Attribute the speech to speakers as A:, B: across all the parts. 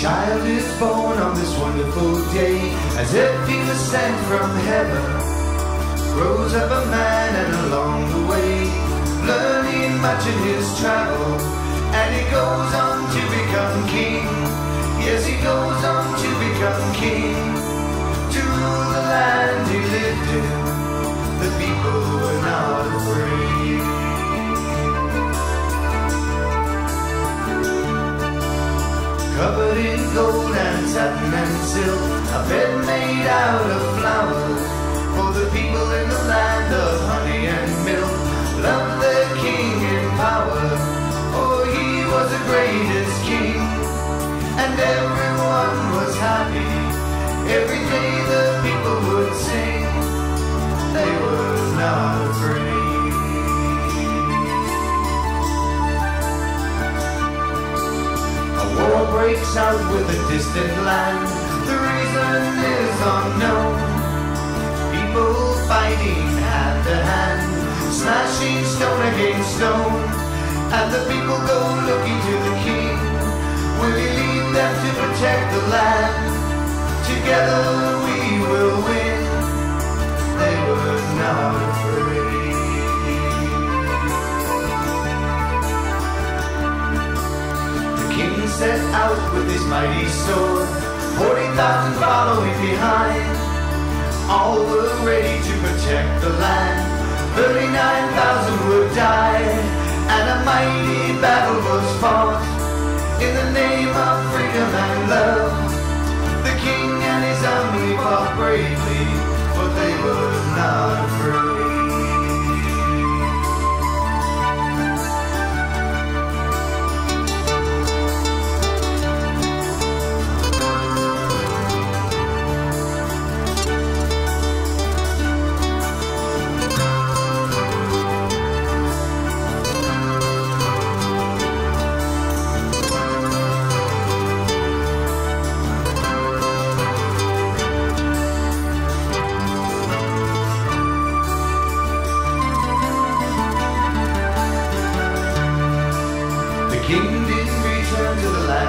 A: child is born on this wonderful day, as if he was sent from heaven. Grows up a man and along the way, learning much in his travel, and he goes on to become king. Yes, he goes on to become king, Covered in gold and satin and silk, a bed made out of flowers out with a distant land. The reason is unknown. People fighting hand to hand, smashing stone against stone. And the people go looking to the king. Will he lead them to protect the land? Together we will win. Set out with his mighty sword, 40,000 following behind. All were ready to protect the land. 39,000 would die, and a mighty battle was fought. In the name of freedom and love,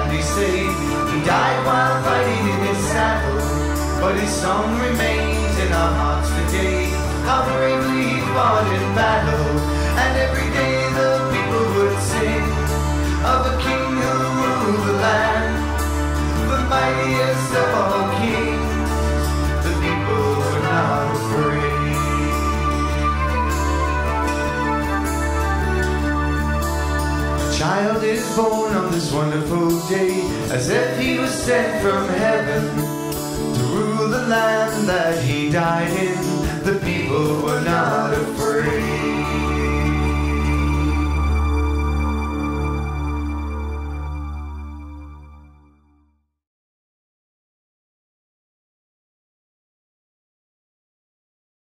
A: land he. He died while fighting in his saddle. But his song remains in our hearts today. How bravely he fought in battle. And every day child is born on this wonderful day, as if he was sent from heaven to rule the land that he died in. The people were not afraid.